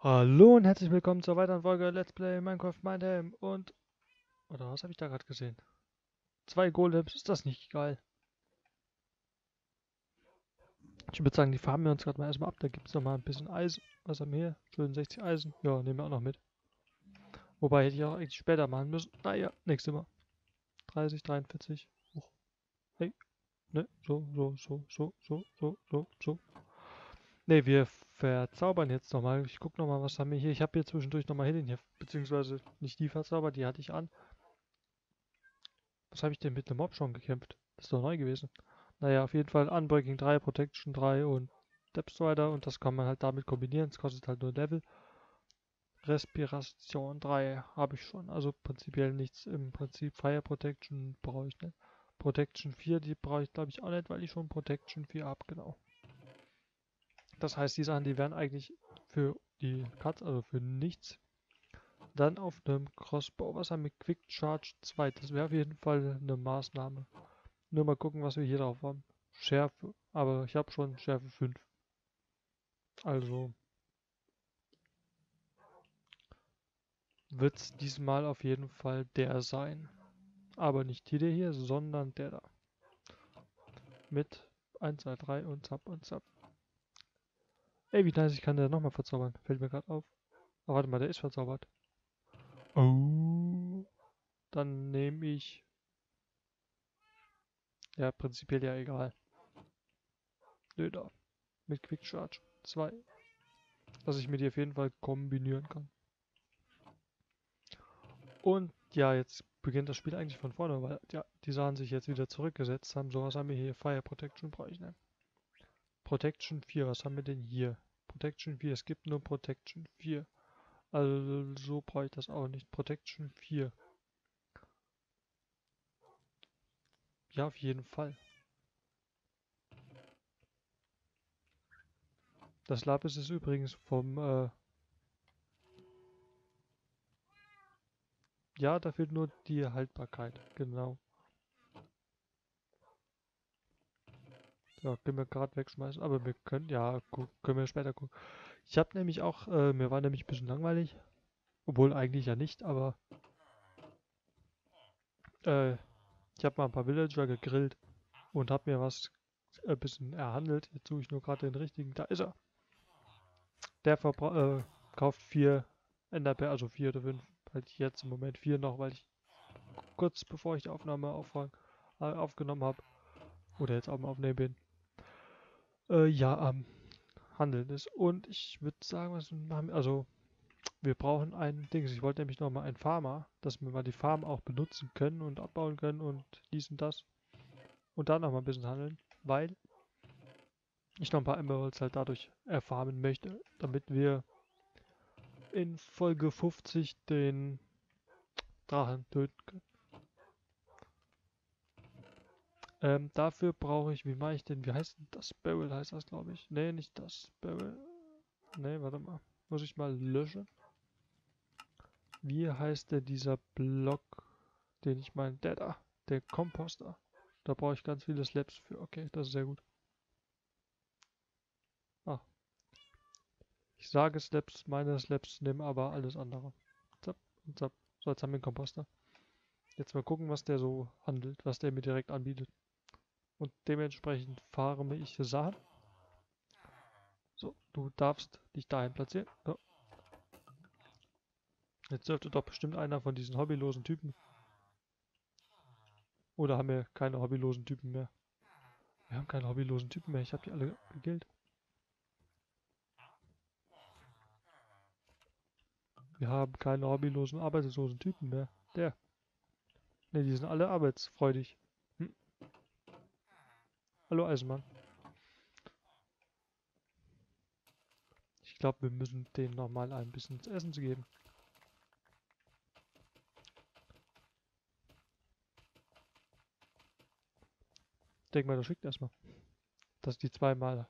Hallo und herzlich willkommen zur weiteren Folge Let's Play Minecraft Mindhelm und... Oder was habe ich da gerade gesehen? Zwei Golems, ist das nicht geil? Ich würde sagen, die farben wir uns gerade mal erstmal ab. Da gibt es nochmal ein bisschen Eisen. Was haben wir hier? 65 Eisen. Ja, nehmen wir auch noch mit. Wobei hätte ich auch eigentlich später machen müssen. Naja, nächstes Mal. 30, 43. Hoch. Hey. Ne, so, so, so, so, so, so, so, so. Ne, wir verzaubern jetzt nochmal. Ich guck nochmal, was haben wir hier. Ich habe hier zwischendurch nochmal Hidden hier. Beziehungsweise nicht die verzaubert, die hatte ich an. Was habe ich denn mit einem Mob schon gekämpft? Das ist doch neu gewesen. Naja, auf jeden Fall Unbreaking 3, Protection 3 und Depth Strider und das kann man halt damit kombinieren. Es kostet halt nur Level. Respiration 3 habe ich schon. Also prinzipiell nichts. Im Prinzip Fire Protection brauche ich nicht. Protection 4, die brauche ich glaube ich auch nicht, weil ich schon Protection 4 habe, genau. Das heißt, die Sachen, die wären eigentlich für die Cuts, also für nichts. Dann auf einem Crossbow, was haben wir? Quick Charge 2, das wäre auf jeden Fall eine Maßnahme. Nur mal gucken, was wir hier drauf haben. Schärfe, aber ich habe schon Schärfe 5. Also wird es diesmal auf jeden Fall der sein. Aber nicht der hier, sondern der da. Mit 1, 2, 3 und zapp und zapp. Ey, wie nice, ich kann der nochmal verzaubern. Fällt mir gerade auf. Oh, warte mal, der ist verzaubert. Oh. Dann nehme ich... Ja, prinzipiell ja egal. Nö, da. Mit Quick Charge 2. Dass ich mit die auf jeden Fall kombinieren kann. Und ja, jetzt beginnt das Spiel eigentlich von vorne, weil ja, die Sachen sich jetzt wieder zurückgesetzt haben. So was haben wir hier. Fire Protection brauche ich nicht. Protection 4, was haben wir denn hier? Protection 4, es gibt nur Protection 4. Also so brauche ich das auch nicht. Protection 4. Ja, auf jeden Fall. Das Lapis ist übrigens vom... Äh ja, da fehlt nur die Haltbarkeit. Genau. Ja, können wir gerade wegschmeißen, aber wir können, ja, können wir später gucken. Ich habe nämlich auch, äh, mir war nämlich ein bisschen langweilig. Obwohl eigentlich ja nicht, aber äh, ich habe mal ein paar Villager gegrillt und habe mir was ein äh, bisschen erhandelt. Jetzt suche ich nur gerade den richtigen. Da ist er. Der Verbra äh, kauft vier Enderperlen, also vier oder fünf. Halt jetzt im Moment vier noch, weil ich kurz bevor ich die Aufnahme äh, aufgenommen habe oder jetzt auch mal aufnehmen bin, äh, ja am Handeln ist. Und ich würde sagen, was machen also wir brauchen ein Ding. Ich wollte nämlich nochmal einen Farmer, dass wir mal die Farm auch benutzen können und abbauen können und dies und das. Und dann nochmal ein bisschen handeln, weil ich noch ein paar Emeralds halt dadurch erfarmen möchte, damit wir in Folge 50 den Drachen töten können. Ähm, dafür brauche ich, wie mache ich denn, wie heißt denn das? Barrel heißt das, glaube ich. Ne, nicht das. Barrel. Ne, warte mal. Muss ich mal löschen. Wie heißt denn dieser Block, den ich meine? Der da. Der Komposter. Da brauche ich ganz viele Slabs für. Okay, das ist sehr gut. Ah. Ich sage Slabs, meine Slabs nehmen aber alles andere. Zap und zap. So, jetzt haben wir einen Komposter. Jetzt mal gucken, was der so handelt, was der mir direkt anbietet. Und dementsprechend fahre ich Sachen. So, du darfst dich dahin platzieren. So. Jetzt dürfte doch bestimmt einer von diesen hobbylosen Typen. Oder haben wir keine hobbylosen Typen mehr? Wir haben keine hobbylosen Typen mehr. Ich habe die alle gegillt. Wir haben keine hobbylosen, arbeitslosen Typen mehr. Der. Ne, die sind alle arbeitsfreudig. Hallo Eisenmann. Ich glaube, wir müssen denen nochmal ein bisschen zu essen zu geben. Denk mal, das schickt erstmal. Das die zweimal.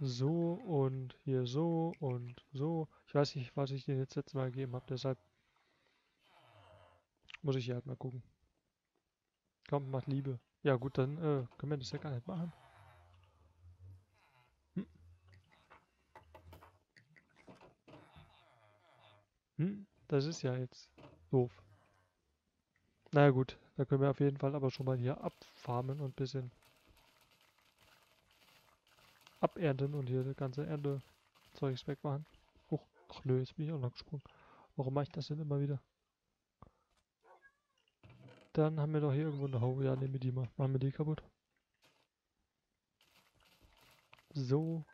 So und hier so und so. Ich weiß nicht, was ich denen jetzt letztes Mal gegeben habe, deshalb muss ich hier halt mal gucken glaube, macht Liebe. Ja gut, dann äh, können wir das ja gar nicht machen. Hm. Hm, das ist ja jetzt doof. Na naja, gut, da können wir auf jeden Fall aber schon mal hier abfarmen und ein bisschen abernten und hier das ganze Ernte Zeugs wegmachen. Och, ach nö, jetzt bin ich auch noch gesprungen. Warum mache ich das denn immer wieder? Dann haben wir doch hier irgendwo eine Haube. Ja, nehmen wir die mal. Machen wir die kaputt. So.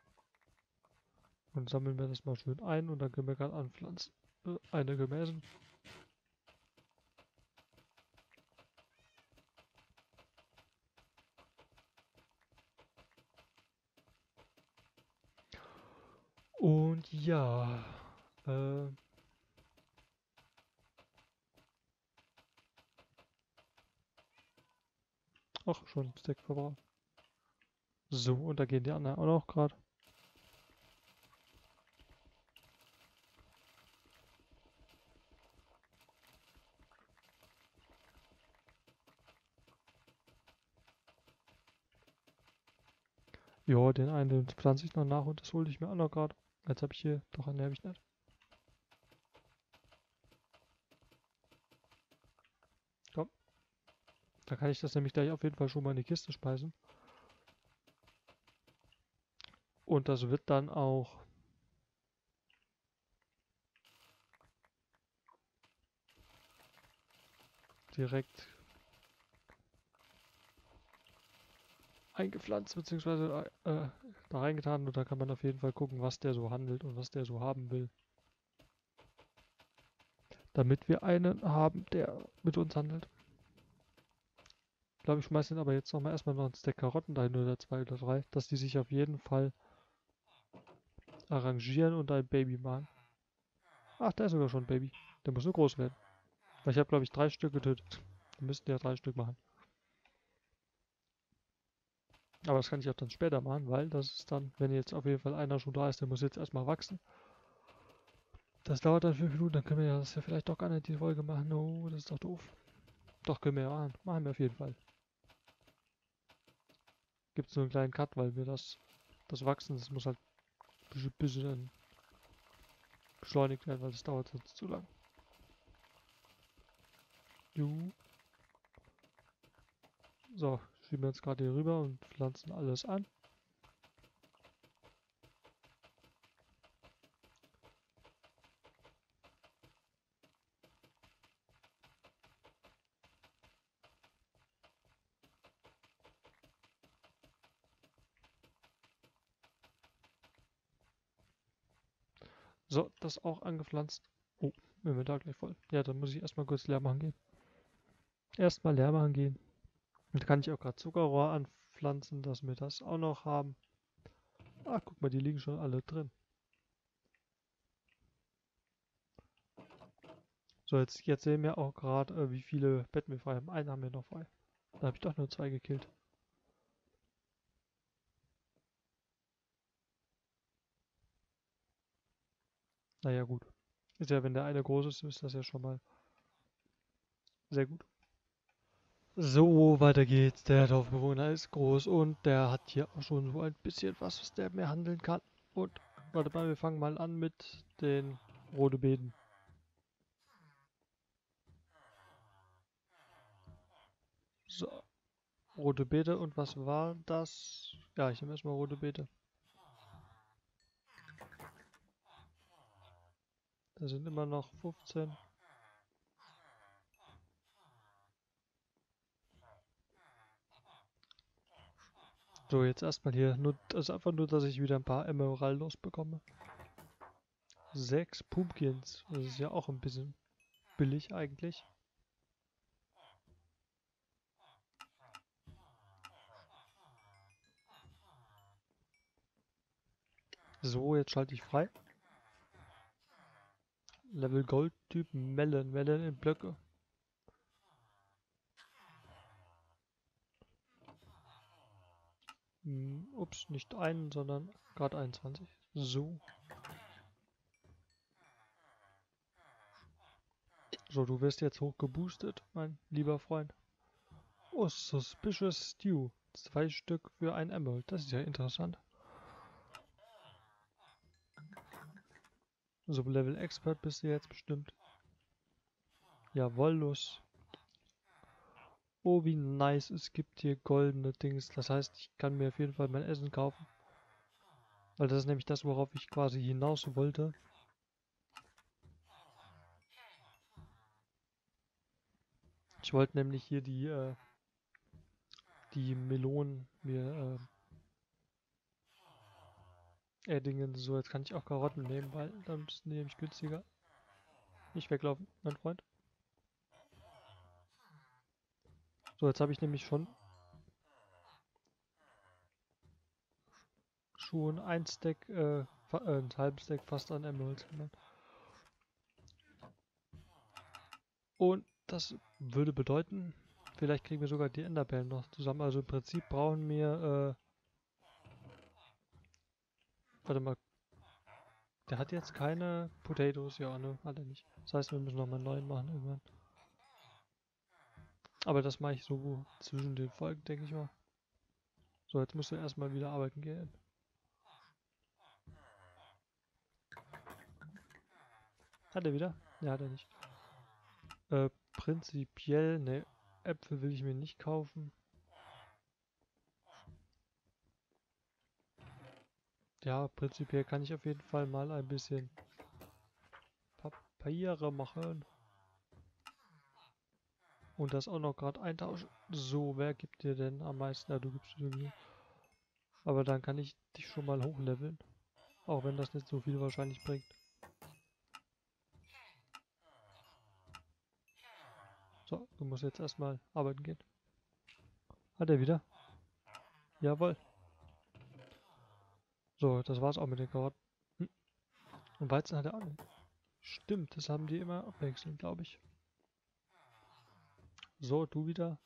Und sammeln wir das mal schön ein und dann können wir gerade anpflanzen. Äh, eine gemäßen. Und ja, äh, Ach, schon Stack verbraucht. So, und da gehen die anderen auch noch gerade. Ja, den einen pflanze ich noch nach und das hole ich mir auch noch gerade. Jetzt habe ich hier, doch einen habe ich nicht. Komm. Da kann ich das nämlich gleich auf jeden Fall schon mal in die Kiste speisen. Und das wird dann auch direkt eingepflanzt bzw. Äh, da reingetan und da kann man auf jeden Fall gucken, was der so handelt und was der so haben will. Damit wir einen haben, der mit uns handelt. Ich glaube, ich schmeiße ihn aber jetzt nochmal erstmal noch ein Stack Karotten dahin oder zwei oder drei, dass die sich auf jeden Fall arrangieren und ein Baby machen. Ach, da ist sogar schon ein Baby. Der muss nur groß werden. Weil ich habe, glaube ich, drei Stück getötet. Wir müssten ja drei Stück machen. Aber das kann ich auch dann später machen, weil das ist dann, wenn jetzt auf jeden Fall einer schon da ist, der muss jetzt erstmal wachsen. Das dauert dann fünf Minuten, dann können wir ja das ja vielleicht doch gar nicht die Folge machen. Oh, das ist doch doof. Doch, können wir ja machen. Machen wir auf jeden Fall. Gibt es nur einen kleinen Cut, weil wir das, das Wachsen, das muss halt ein bisschen, beschleunigt werden, weil das dauert sonst zu lang. Ju. So, Schieben wir jetzt gerade hier rüber und pflanzen alles an. So, das auch angepflanzt. Oh, Inventar gleich voll. Ja, dann muss ich erstmal kurz leer machen gehen. Erstmal leer machen gehen. Und kann ich auch gerade Zuckerrohr anpflanzen, dass wir das auch noch haben. Ah, guck mal, die liegen schon alle drin. So, jetzt, jetzt sehen wir auch gerade, äh, wie viele Betten wir frei haben. Einen haben wir noch frei. Da habe ich doch nur zwei gekillt. Naja, gut. Ist ja, wenn der eine groß ist, ist das ja schon mal sehr gut. So, weiter geht's. Der Dorfbewohner ist groß und der hat hier auch schon so ein bisschen was, was der mehr handeln kann. Und, warte mal, wir fangen mal an mit den rote Beeten. So. Rote Beete und was war das? Ja, ich nehme erstmal rote Beete. Da sind immer noch 15. So, jetzt erstmal hier. Nur, also einfach nur, dass ich wieder ein paar Emeraldos bekomme. Sechs Pumpkins. Das ist ja auch ein bisschen billig eigentlich. So, jetzt schalte ich frei. Level Gold Typ Melon. Melon in Blöcke. Hm, ups, nicht einen, sondern gerade 21. So. So, du wirst jetzt hochgeboostet, mein lieber Freund. Oh, Suspicious Stew. Zwei Stück für ein Emerald. Das ist ja interessant. So Level Expert bist du jetzt bestimmt. Jawoll, los. Oh, wie nice. Es gibt hier goldene Dings. Das heißt, ich kann mir auf jeden Fall mein Essen kaufen. Weil das ist nämlich das, worauf ich quasi hinaus wollte. Ich wollte nämlich hier die, äh, die Melonen mir äh, erdingen. So, jetzt kann ich auch Karotten nehmen, weil dann ist nämlich günstiger. Nicht weglaufen, mein Freund. So, jetzt habe ich nämlich schon schon ein Stack, äh, äh, ein halbes Stack fast an Emeralds gemacht. Und das würde bedeuten, vielleicht kriegen wir sogar die Enderperlen noch zusammen. Also im Prinzip brauchen wir, äh, warte mal, der hat jetzt keine Potatoes, ja, ne, hat er nicht. Das heißt, wir müssen nochmal einen neuen machen irgendwann. Aber das mache ich so zwischen den Folgen, denke ich mal. So, jetzt musst du erstmal wieder arbeiten gehen. Hat er wieder? Ne, hat er nicht. Äh, prinzipiell, ne, Äpfel will ich mir nicht kaufen. Ja, prinzipiell kann ich auf jeden Fall mal ein bisschen Papiere machen. Und das auch noch gerade eintauschen. So, wer gibt dir denn am meisten? Ja, du gibst dir Aber dann kann ich dich schon mal hochleveln. Auch wenn das nicht so viel wahrscheinlich bringt. So, du musst jetzt erstmal arbeiten gehen. Hat er wieder? Jawohl. So, das war's auch mit den Karotten. Hm. Und Weizen hat er auch nicht. Stimmt, das haben die immer abwechselnd, glaube ich. So, du wieder.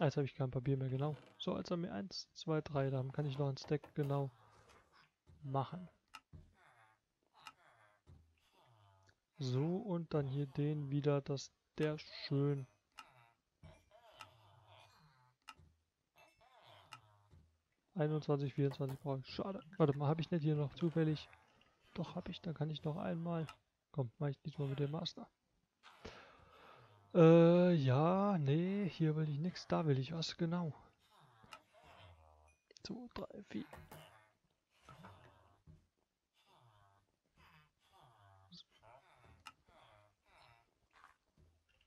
Ah, jetzt habe ich kein Papier mehr, genau. So, als er mir 1, 2, 3, dann kann ich noch ein Stack genau machen. So, und dann hier den wieder, dass der schön... Einundzwanzig, vierundzwanzig brauche ich. Schade. Warte mal, habe ich nicht hier noch zufällig? Doch, habe ich. Dann kann ich noch einmal. Komm, mach ich diesmal mit dem Master. Äh, ja, nee, hier will ich nichts, da will ich was, genau. 2, 3, 4.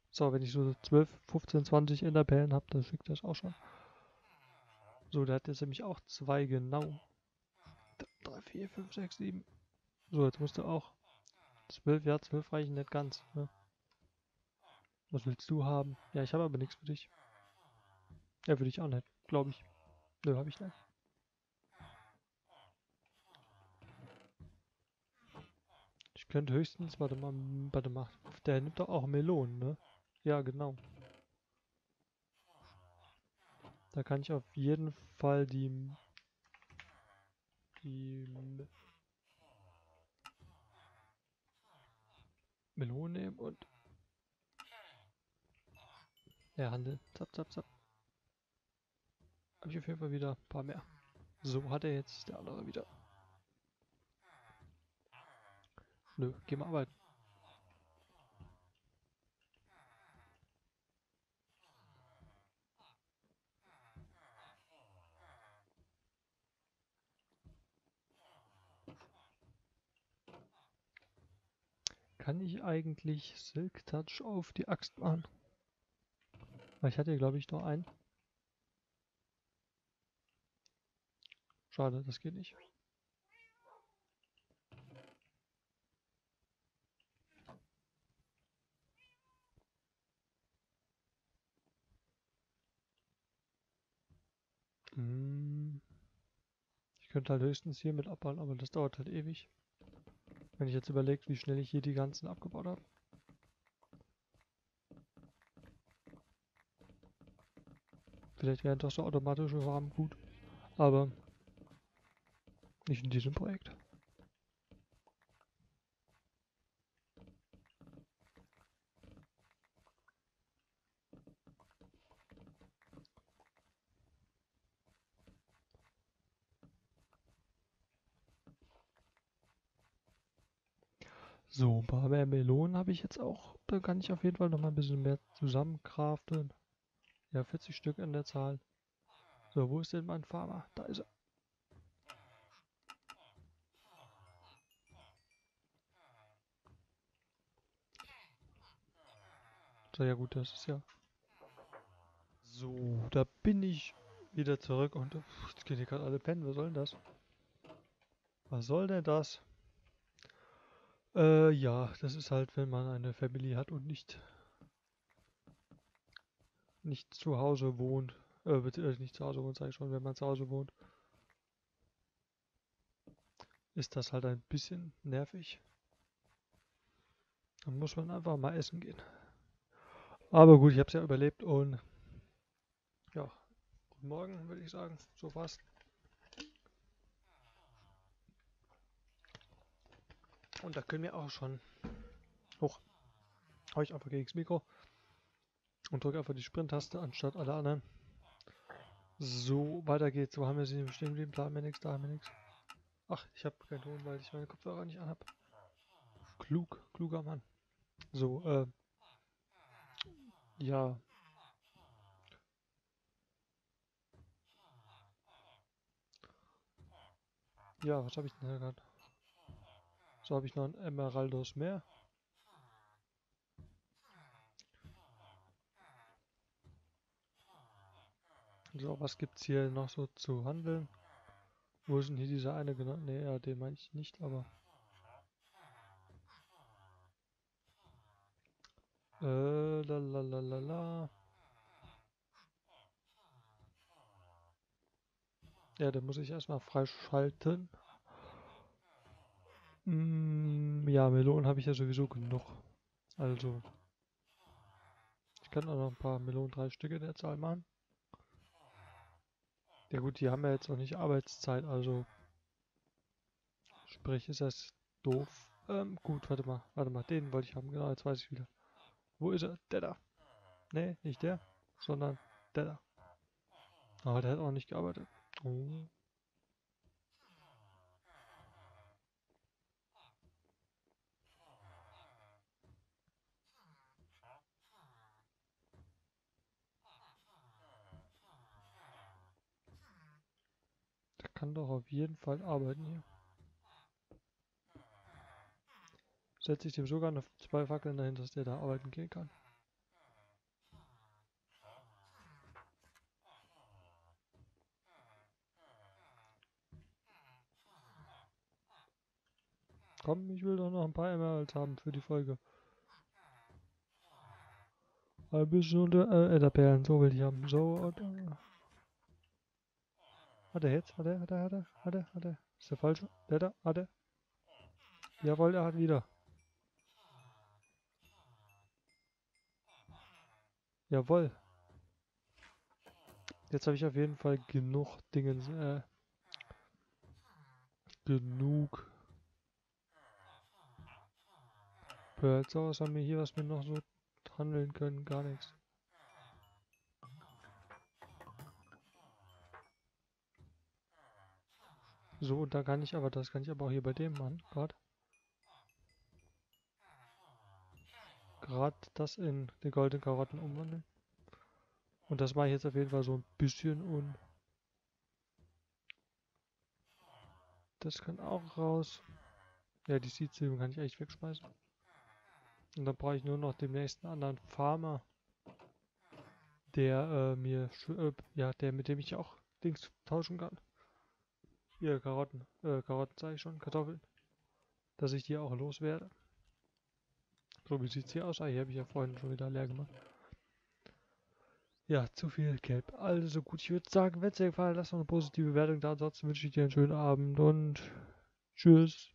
So, wenn ich so 12, 15, 20 Enderperlen habe, dann schickt das auch schon. So, der hat jetzt nämlich auch zwei genau. 3, 4, 5, 6, 7. So, jetzt musst du auch 12, ja, 12 reichen nicht ganz. Ne? Was willst du haben? Ja, ich habe aber nichts für dich. Ja, für dich auch nicht, glaube ich. Nö, habe ich nicht. Ich könnte höchstens, warte mal, warte mal, der nimmt doch auch Melonen, ne? Ja, genau. Da kann ich auf jeden Fall die die Melone nehmen und ja, Handel. Zap, zap, zap. Habe ich auf jeden Fall wieder ein paar mehr. So hat er jetzt der andere wieder. Nö, geh mal arbeiten. Kann ich eigentlich Silk Touch auf die Axt machen? Ich hatte, glaube ich, noch einen. Schade, das geht nicht. Hm. Ich könnte halt höchstens hier mit abbauen, aber das dauert halt ewig. Wenn ich jetzt überlege, wie schnell ich hier die ganzen abgebaut habe. Vielleicht wären doch so automatische Farben gut. Aber nicht in diesem Projekt. So, ein paar mehr Melonen ich jetzt auch. Da kann ich auf jeden Fall noch mal ein bisschen mehr zusammenkraften. Ja, 40 Stück an der Zahl. So, wo ist denn mein Farmer? Da ist er. So, ja gut, das ist ja... So, da bin ich wieder zurück und jetzt gehen hier gerade alle pennen. Was soll denn das? Was soll denn das? Äh, ja, das ist halt, wenn man eine Family hat und nicht nicht zu Hause wohnt. Äh, nicht zu Hause wohnt, sage ich schon, wenn man zu Hause wohnt. Ist das halt ein bisschen nervig. Dann muss man einfach mal essen gehen. Aber gut, ich habe es ja überlebt und ja, guten Morgen würde ich sagen, so fast. Und da können wir auch schon hoch. Hau ich einfach gegen das Mikro und drücke einfach die Sprint-Taste anstatt alle anderen. So, weiter geht's. Wo haben wir sie stehen geblieben? Da haben wir nichts, da haben wir nichts. Ach, ich habe keinen Ton, weil ich meine Kopfhörer nicht anhab. Klug, kluger Mann. So, äh, ja. Ja, was habe ich denn hier gerade? So habe ich noch ein Emeraldos mehr. So, was gibt's hier noch so zu handeln? Wo ist denn hier dieser eine genau? Ne, ja, den meine ich nicht, aber... Äh, la. Ja, den muss ich erstmal freischalten. Mm, ja, Melonen habe ich ja sowieso genug. Also. Ich kann auch noch ein paar Melonen, drei Stücke der Zahl machen. Ja gut, die haben ja jetzt auch nicht Arbeitszeit, also. Sprich, ist das doof. Ähm, gut, warte mal, warte mal, den wollte ich haben, genau, jetzt weiß ich wieder. Wo ist er? Der da. Nee, nicht der, sondern der da. Aber der hat auch nicht gearbeitet. Oh. Kann doch auf jeden Fall arbeiten hier. setze ich dem sogar noch zwei Fackeln dahin, dass der da arbeiten gehen kann. Komm, ich will doch noch ein paar Emeralds haben für die Folge. Ein bisschen unter äh, Ätherperlen, so will ich haben. So, und, äh. Hat er jetzt? Hat er? Hat er? Hat er? Hat er? Hat er? Ist der falsche? Der da? Hat er? Jawohl, er hat wieder. Jawohl. Jetzt habe ich auf jeden Fall genug Dinge. Äh, genug. Pearls aus haben wir hier, was wir noch so handeln können. Gar nichts. So, da kann ich aber, das kann ich aber auch hier bei dem machen, gerade. gerade das in die goldenen Karotten umwandeln. Und das mache ich jetzt auf jeden Fall so ein bisschen und das kann auch raus. Ja, die Seedzwiebeln kann ich echt wegschmeißen. Und dann brauche ich nur noch den nächsten anderen Farmer, der äh, mir, äh, ja, der mit dem ich auch Dings tauschen kann. Hier, Karotten, äh, Karotten sage ich schon, Kartoffeln. Dass ich die auch loswerde. So, wie sieht's hier aus? Ah, hier habe ich ja vorhin schon wieder leer gemacht. Ja, zu viel Gelb. Also gut, ich würde sagen, wenn es dir gefallen hat, lass noch eine positive Bewertung da. Ansonsten wünsche ich dir einen schönen Abend und tschüss.